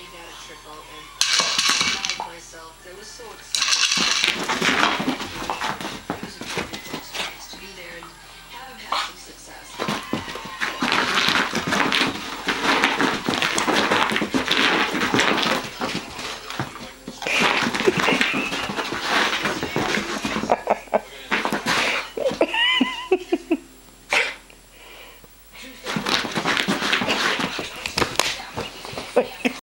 they out a trickle, and I cried myself. I was so excited. It was a wonderful experience to be there and have him some success. like